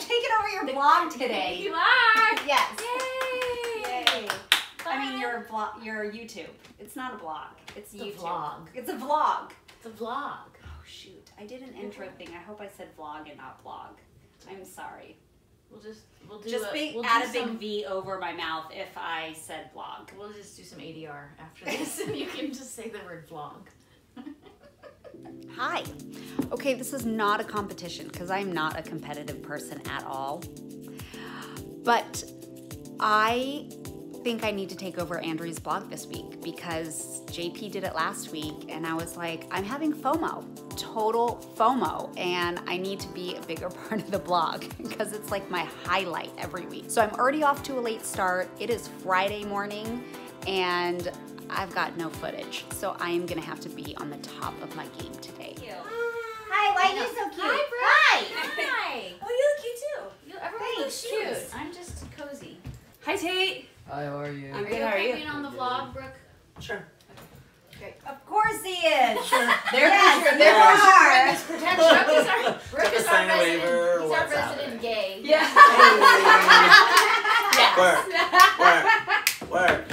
taking over your blog today. You are. Yes. Yay. Yay. I mean, your blog, your YouTube. It's not a blog. It's, It's a YouTube. vlog. It's a vlog. It's a vlog. Oh shoot! I did an intro thing. I hope I said vlog and not blog. I'm sorry. We'll just we'll do Just a, big, we'll add a big some, V over my mouth if I said blog. We'll just do some ADR after this, and you can just say the word vlog. Hi. Okay, this is not a competition because I'm not a competitive person at all. But I think I need to take over Andrea's blog this week because JP did it last week and I was like, I'm having FOMO, total FOMO, and I need to be a bigger part of the blog because it's like my highlight every week. So I'm already off to a late start. It is Friday morning and I've got no footage. So I am gonna have to be on the top of my game today. Hi, why are you so cute? Hi, Hi. Oh, you look cute too. You, everyone Thanks. looks cute. I'm just cozy. Hi, Tate. Hi, how are you? I'm Are good. you How are you? being on the vlog, Brooke? Sure. Okay. Of course he is. Sure. There Yes, goes your, you there goes your are. witness protection. Brooke is our, Brooke is our resident, he's our resident gay. Yeah. Work. Work. Work.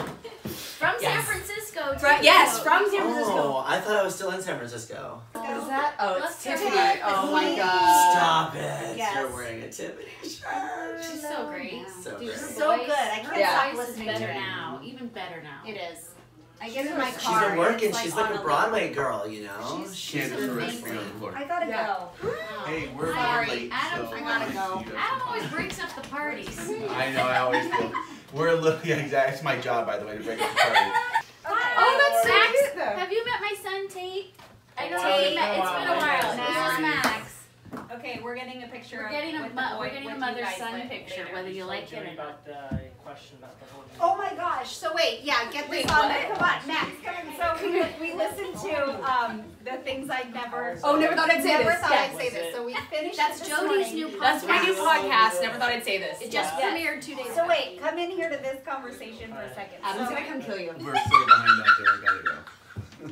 From San Yes. Francisco, too. Fr- yes, from San Francisco. Oh, I thought I was still in San Francisco. Is that? Oh, it's Tiffany. Oh my god. Stop it. yes. You're wearing a Tiffany shirt. She's so great. So Dude, great. So good. I can't her stop voice listening better to it. now. Even better now. It is. I get in my She's car. been working. it's She's on like a a Broadway girl, you know? She's- she's Candace first amazing. on the floor. I gotta Yeah. go. Hey, we're Sorry, late, Adam, so I gotta go. Adam always breaks up the parties. I know, I always do. We're a little, yeah, exactly. It's my job, by the way, to break up the party. Oh, that's so Max. cute, though. Have you met my son Tate? I know Tate. It's been a while. Max. This is Max. Okay, we're getting a picture. We're getting a mo- boy- we're getting a mother son la- picture, later. whether you like it or not. about the question about the whole. Oh my gosh! So wait, yeah, get this Wait, on. what? Come on, Max, come in. So we, we listened to um, the things I'd never. Oh, never thought I'd say never this. Never thought Yeah. I'd say this. So we finished. That's this Jodie's morning. new podcast. That's my new podcast. Never thought I'd say this. It just Yeah. premiered two days So ago. wait, come in here to this conversation for a second. Adam's so, gonna come kill you. We're still behind out there, I gotta go.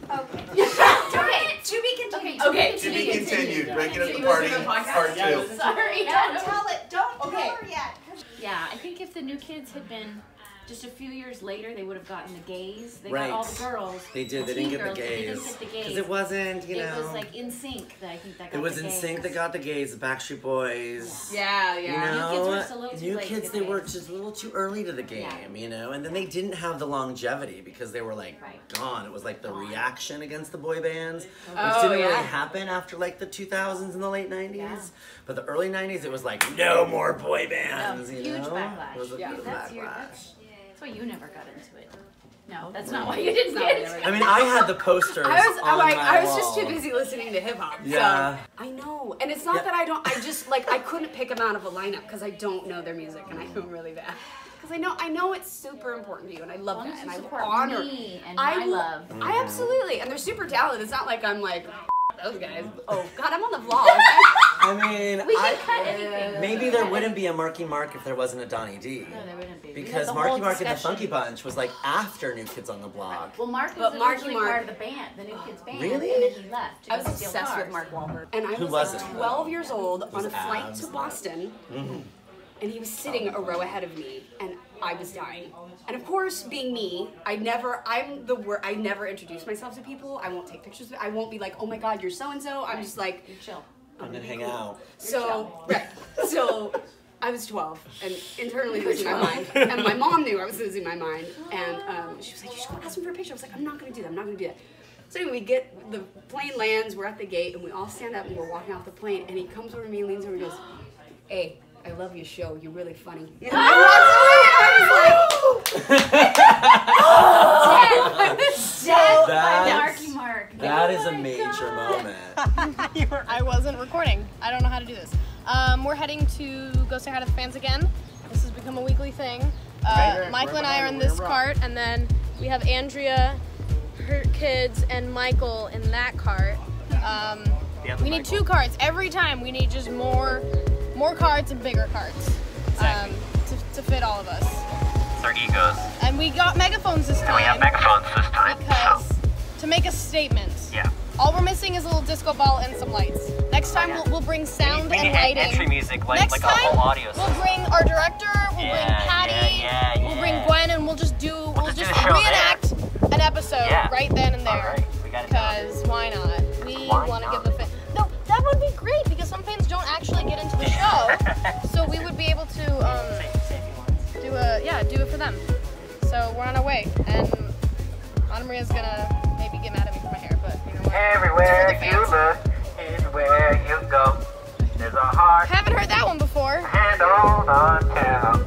Okay. Okay. to be continued. Okay, To be continued, breaking up the party, listen to the podcast? part two. Sorry, Don't tell it. Don't Okay. tell her yet. Yeah, I think if the new kids had been just a few years later, they would have gotten the gays. They Right. got all the girls. They did. They didn't get the girls, They gays. didn't get the gays. Because it wasn't, you know. It was like NSYNC that I think that got the girls. it was in sync that got the gays, the Backstreet Boys. Yeah, You yeah. know, New kids were just a little too new late kids, get they the were just a little too early to the game, Yeah. you know, and then they didn't have the longevity because they were like Right. gone. It was like the reaction against the boy bands, which Oh, didn't yeah. really happen after like the 2000s and the late 90s. Yeah. But the early 90s, it was like no more boy No, bands. you huge know? backlash. It was a Yeah. big That's your- backlash. that's- That's why you never got into it. No, that's not why you didn't get I into it. I mean, I had the posters. I was, on like, my I was just wall. too busy listening to hip hop. Yeah. So, I know, and it's not Yeah. that I don't. I just like I couldn't pick them out of a lineup because I don't know their music, and I feel really bad. Because I know, I know it's super important to you, and I love As long that, as and you I support honor. me and I my will- love. I mm-hmm. absolutely, and they're super talented. It's not like I'm like those guys. Oh God, I'm on the vlog. I mean, We can I, cut anything. maybe there wouldn't be a Marky Mark if there wasn't a Donnie D. No, there wouldn't be. Because Marky whole Mark and the. Funky Bunch was like after New Kids on the Block. Well, Mark But was Marky originally Mark- part of the band, the New Kids band, Really? and then he left. to I was go steal obsessed with. Mark Wahlberg, and I Who was wasn't? like 12 years old on a flight to Boston. Mm-hmm. and he was sitting a row ahead of me and I was dying. And of course, being me, I never I'm the wor I never introduce myself to people. I won't take pictures. I won't be like, "Oh my god, you're so and so." I'm just like, You chill. I'm gonna hang out. so right. So I was 12 and internally losing my mind. And my mom knew I was losing my mind. And um, she was like, "You should go ask him for a picture." I was like, "I'm not gonna do that. I'm not gonna do that." So anyway, we get the plane lands. We're at the gate, and we all stand up and we're walking off the plane. And he comes over to me, leans over, and goes, "Hey, I love your show. You're really funny." And I walked away. I was like, Dead by That's- Marky Mark. That Oh a major God. moment. You were- I wasn't recording. I don't know how to do this. Um, we're heading to go say hi to the fans again. This has become a weekly thing. Uh, Right, Michael right and I are in this cart, and then we have Andrea, her kids, and Michael in that cart. Um, we need two carts every time. We need just more, more carts and bigger carts um, to, to fit all of us. It's our egos. And we got megaphones this time And we have megaphones this time. because So, to make a statement. yeah. All we're missing is a little disco ball and some lights. Next time yeah. we'll, we'll bring sound we need and en- lighting. entry music, like Next like a whole audio we'll bring our director, we'll bring Patty, yeah, yeah, we'll bring. Gwen, and we'll just do we'll, just do just the show there. reenact an episode Yeah. right then and All there. right, we gotta do it. Because why not? We want to give the fan. No, that would be great because some fans don't actually get into the show, so we would be able to um, Say, say a few lines. do a yeah do it for them. So we're on our way, and Anna Maria's gonna get mad at me for my hair, but you know what? Everywhere It's for the you look is where you go. There's a heart Haven't heard that one before. and on.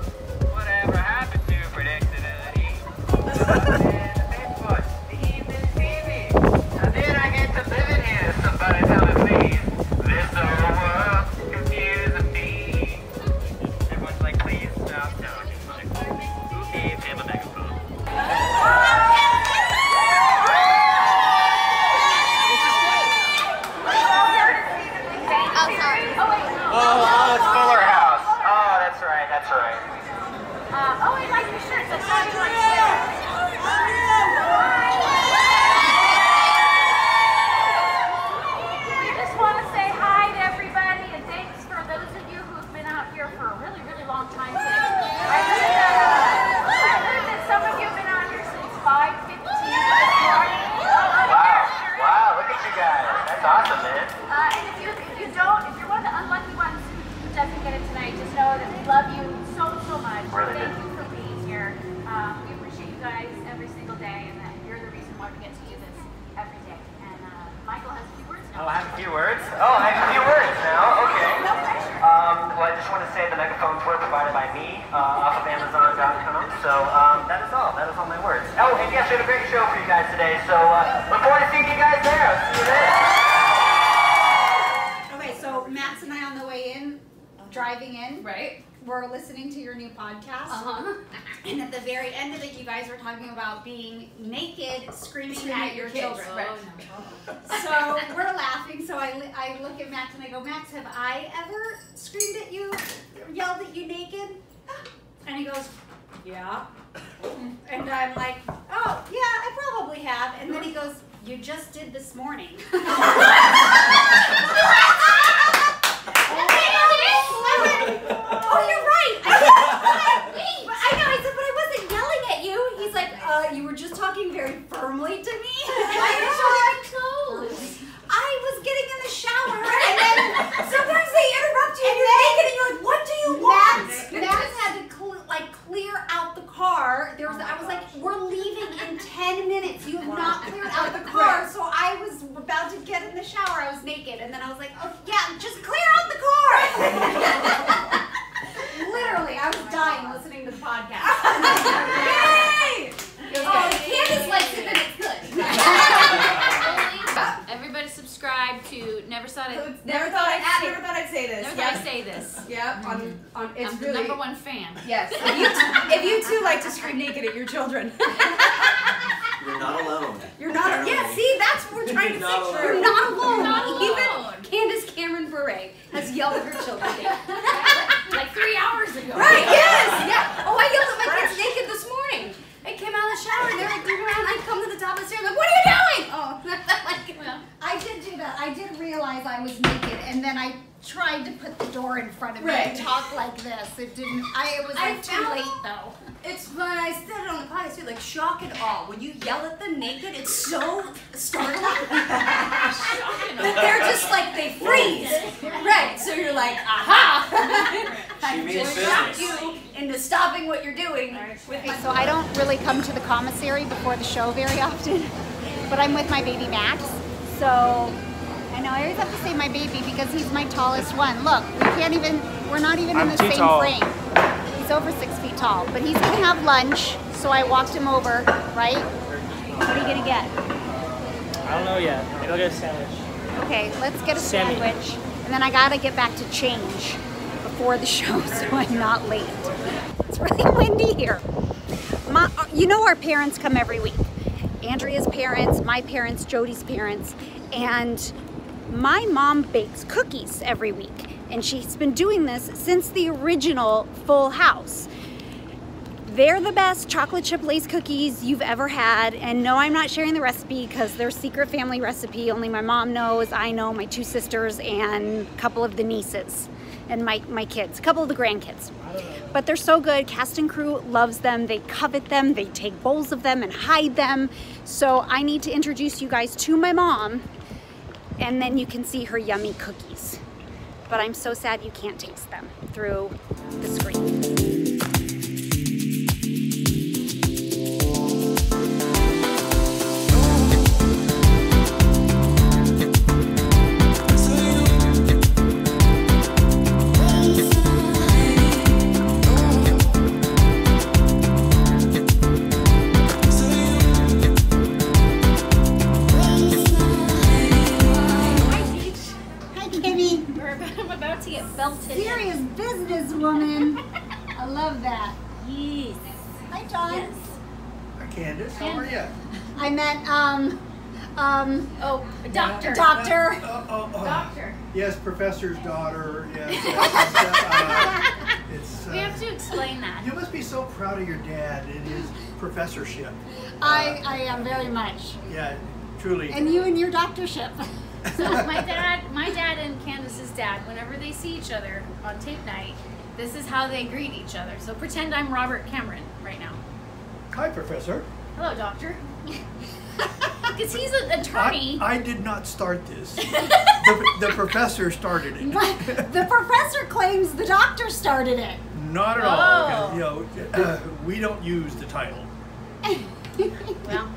That's right, that's right. oh, I like your shirts. I saw you on We just want to say hi to everybody and thanks for those of you who've been out here for a really, really long time today. I heard that, uh, I heard that some of you have been out here since 5:15 this morning. Wow, wow, look at you guys. That's awesome, man. Uh, and if you if you don't, if you're one of the unlucky ones doesn't get it tonight, just know that we love you so so much. Really Thank do. you for being here. Um, we appreciate you guys every single day, and that you're the reason why we get to do this every day. And uh, Michael has a few words Oh, now. I have a few words. Oh, I have a few words now. Okay. No Um, well, I just want to say the megaphones were provided by me uh, off of Amazon.com. So um, that is all. That is all my words. Oh, and yes, we had a great show for you guys today. So uh, look forward to seeing you guys there. I'll see you there. Driving in, Right? we're listening to your new podcast. Uh-huh. And at the very end of it, you guys were talking about being naked, screaming, Screaming at your kids. children. Right. So we're laughing. So I, I look at Max and I go, Max, have I ever screamed at you, yelled at you naked? And he goes, Yeah. And I'm like, Oh, yeah, I probably have. And then he goes, You just did this morning. 10 minutes. You have not cleared out the car. So I was about to get in the shower. I was naked. And then I was like, oh, yeah, just clear out the car. Literally, I was oh dying listening to the podcast. Yay! Oh, Candace likes it, it's good. Everybody subscribed to Never Thought I'd, never thought I. never thought I'd say this. Never thought I'd say this. Yep. On, mm-hmm. on, it's I'm the really, number one fan. Yes. If you, if you two like to scream naked at your children. You're not alone. You're not. Alone. Yeah, see, that's what we're trying to Not say. alone. You're not alone. Not alone. Even Candace Cameron Bure has yelled at her children. Like three hours ago. Right? Yes. Yeah. Oh, I yelled at my kids naked this morning. I came out of the shower and they're like turning around. I come to the top of the stairs. like, what are you doing? Oh, like, Well. I did do that. I did realize I was naked, and then I tried to put the door in front of me Right. and talk like this. It didn't. I it was I like too found- late though. It's when I said it on the podcast too, like shock and awe. When you yell at them naked, it's so startling. that they're just like they freeze. Right. So you're like, aha! She I just shocked you into stopping what you're doing with my So I don't really come to the commissary before the show very often, but I'm with my baby Max. So I know I always have to say my baby because he's my tallest one. Look, we can't even. We're not even in I'm the same tall. frame. He's over six feet tall, but he's gonna have lunch. So I walked him over. Right? What are you gonna get? I don't know yet. Maybe I'll get a sandwich. Okay, let's get a Sammy. sandwich, and then I gotta get back to change before the show, so I'm not late. It's really windy here. My, you know, our parents come every week. Andrea's parents, my parents, Jodie's parents, and my mom bakes cookies every week, and she's been doing this since the original Full House. They're the best chocolate chip lace cookies you've ever had. And no, I'm not sharing the recipe because they're secret family recipe. Only my mom knows, I know, my two sisters, and a couple of the nieces and my, my kids, a couple of the grandkids. But they're so good. Cast and crew loves them. They covet them. They take bowls of them and hide them. So I need to introduce you guys to my mom and then you can see her yummy cookies. But I'm so sad you can't taste them through the screen. Businesswoman. I love that. Yes. Hi, John. Yes. Hi, Candace. How are you? I met um um Oh, doctor. doctor. Oh, oh, oh. Doctor. Yes, professor's daughter. Yes. yes, uh, it's. Uh, We have to explain that. You must be so proud of your dad and his professorship. I I am very much. Yeah, truly. And you and your doctorship. So my dad, my dad and Candace's dad, whenever they see each other on tape night, this is how they greet each other. So pretend I'm Robert Cameron right now. Hi, Professor. Hello, doctor. Because he's an attorney. I, I did not start this. the, the professor started it. the professor claims the doctor started it. Not at Oh. all. You know, uh, we don't use the title. well,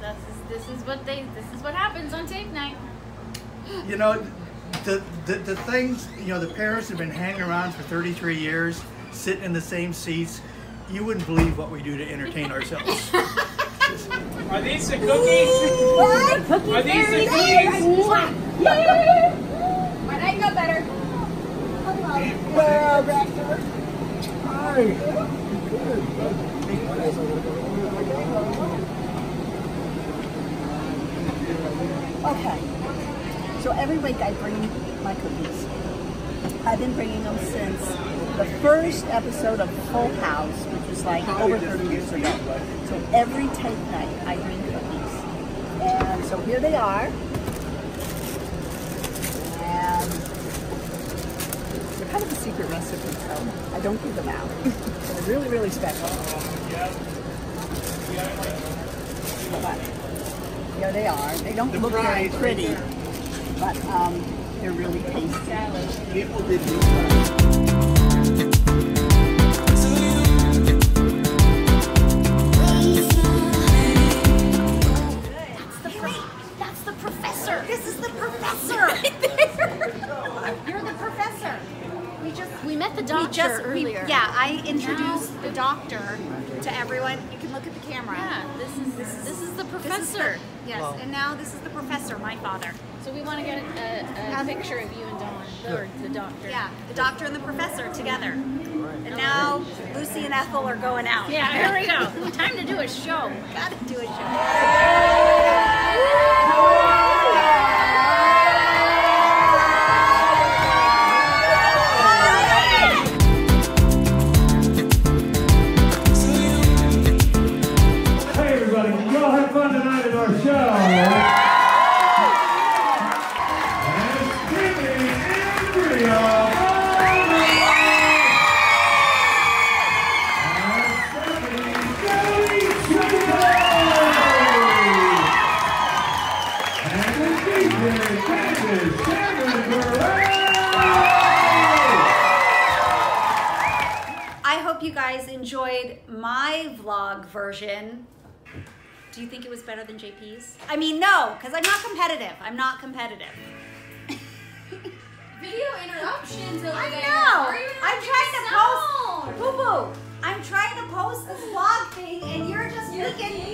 this is this is what they this is what happens on tape night. You know, the, the the things. You know, the parents have been hanging around for 33 years, sitting in the same seats. You wouldn't believe what we do to entertain ourselves. Are these the cookies? What? Are these the cookies? My night got better. Hi. Okay. So every week I bring my cookies. I've been bringing them since the first episode of Full House, which was like over 30 years ago. So every tape night I bring cookies. And so here they are. And they're kind of a secret recipe, so I don't give them out. they're really, really special. But here they are. They don't look very pretty, but um, they're really tasty. People did That's the pro- that's the professor. This is the professor. You're the professor. We just We met the we doctor just earlier. yeah, I introduced the doctor to everyone. You can look at the camera. Yeah, this is this is, this is the This is professor. the- yes, and now this is the professor, my father. So we want to get a, a, a picture of you and Dawn, or the doctor. Yeah, the doctor and the professor together. And now Lucy and Ethel are going out. Yeah, here we go. Time to do a show. Gotta do a show. Version. Do you think it was better than JP's? I mean, no, because I'm not competitive. I'm not competitive. Video interruptions over I there. know. I'm trying to sound. post. Boo boo. I'm trying to post this vlog thing, and you're just You're making